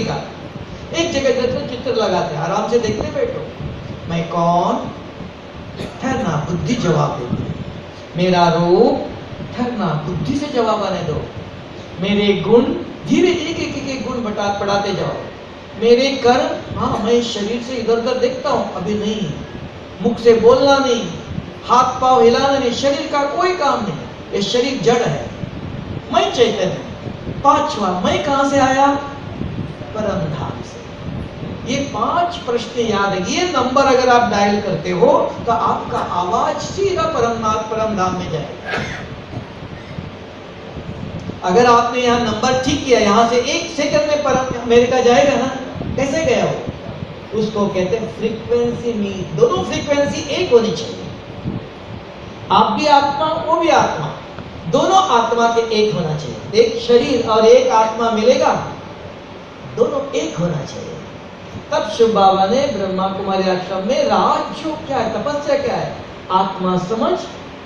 का एक जगह जैसे चित्र लगाते आराम से देखते बैठो। मैं कौन? ठहरना बुद्धि जवाब देती मेरा रूप ठहरना बुद्धि से जवाब आने दो। मेरे गुण धीरे एक एक एक, गुण बटा पढ़ाते जाओ। मेरे कर्म हाँ मैं शरीर से इधर उधर देखता हूँ अभी नहीं। मुख से बोलना नहीं। हाथ पाँव हिलाना नहीं। शरीर का कोई काम नहीं। ये शरीर जड़ है। मैं चैतन्य। पांचवा मैं कहाँ से आया? परम धाम से। ये पाँच प्रश्न याद है। ये नंबर अगर आप डायल करते हो तो आपका आवाज़ सीधा परमनाथ परम धाम में जाएगा। अगर आपने यहाँ नंबर ठीक किया, यहाँ से एक सेकंड में परम अमेरिका जाएगा ना, कैसे गया हो उसको कहते हैं फ्रीक्वेंसी में दोनों फ्रीक्वेंसी एक होनी चाहिए। आप भी आत्मा, वो भी आत्मा। दोनों आत्मा के एक होना चाहिए। एक शरीर और एक आत्मा मिलेगा। दोनों एक होना चाहिए। तब शिव बाबा ने ब्रह्मा कुमारी आश्रम में राजयोग क्या है, तपस्या क्या है? आत्मा समझ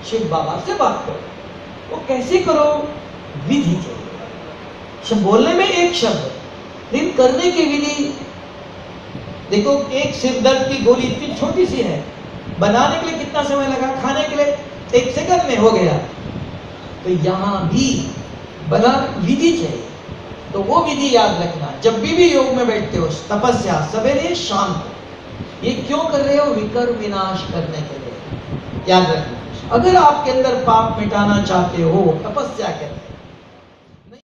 शिव बाबा से बात करो। वो कैसे करो? विधि चाहिए। बोलने में एक शब्द लेकिन करने की विधि, देखो, एक सिर दर्द की गोली इतनी छोटी सी है, बनाने के लिए कितना समय लगा, खाने के लिए एक सेकंड में हो गया। तो यहाँ भी बना विधि चाहिए। तो वो विधि याद रखना। जब भी भी योग में बैठते हो, तपस्या, सवेरे शाम को। ये क्यों कर रहे हो? विकर विनाश करने के लिए। याद रखना। अगर आपके अंदर पाप मिटाना चाहते हो, तपस्या करें